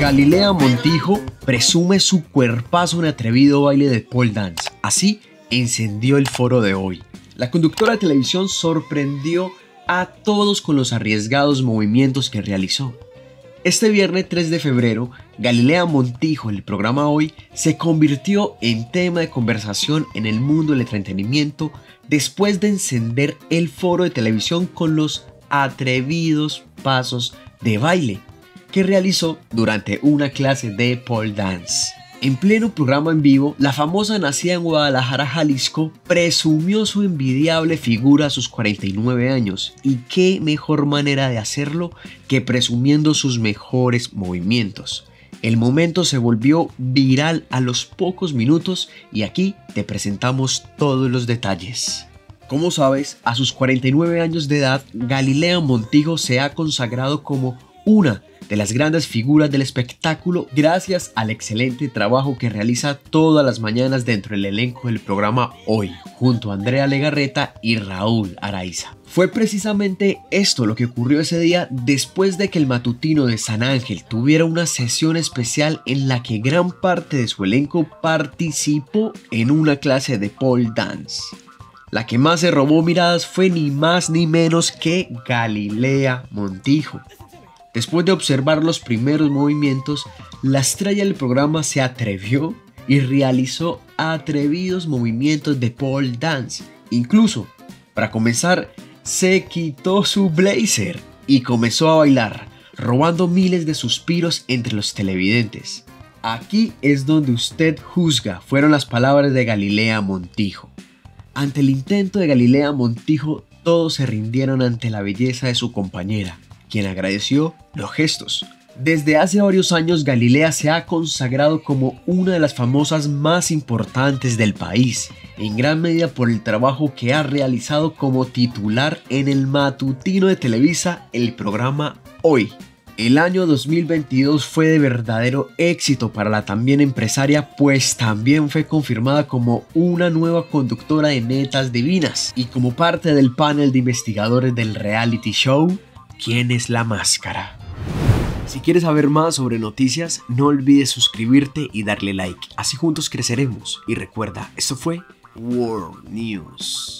Galilea Montijo presume su cuerpazo en atrevido baile de pole dance. Así encendió el foro de hoy. La conductora de televisión sorprendió a todos con los arriesgados movimientos que realizó. Este viernes 3 de febrero, Galilea Montijo, el programa Hoy, se convirtió en tema de conversación en el mundo del entretenimiento después de encender el foro de televisión con los atrevidos pasos de baile que realizó durante una clase de pole dance. En pleno programa en vivo, la famosa nacida en Guadalajara, Jalisco, presumió su envidiable figura a sus 49 años. Y qué mejor manera de hacerlo que presumiendo sus mejores movimientos. El momento se volvió viral a los pocos minutos y aquí te presentamos todos los detalles. Como sabes, a sus 49 años de edad, Galilea Montijo se ha consagrado como una de las grandes figuras del espectáculo gracias al excelente trabajo que realiza todas las mañanas dentro del elenco del programa Hoy, junto a Andrea Legarreta y Raúl Araiza. Fue precisamente esto lo que ocurrió ese día después de que el matutino de San Ángel tuviera una sesión especial en la que gran parte de su elenco participó en una clase de pole dance. La que más se robó miradas fue ni más ni menos que Galilea Montijo. Después de observar los primeros movimientos, la estrella del programa se atrevió y realizó atrevidos movimientos de pole dance. Incluso, para comenzar, se quitó su blazer y comenzó a bailar, robando miles de suspiros entre los televidentes. Aquí es donde usted juzga, fueron las palabras de Galilea Montijo. Ante el intento de Galilea Montijo, todos se rindieron ante la belleza de su compañera quien agradeció los gestos. Desde hace varios años Galilea se ha consagrado como una de las famosas más importantes del país, en gran medida por el trabajo que ha realizado como titular en el matutino de Televisa, el programa Hoy. El año 2022 fue de verdadero éxito para la también empresaria, pues también fue confirmada como una nueva conductora de Netas Divinas y como parte del panel de investigadores del reality show ¿Quién es la máscara? Si quieres saber más sobre noticias, no olvides suscribirte y darle like. Así juntos creceremos. Y recuerda, esto fue World News.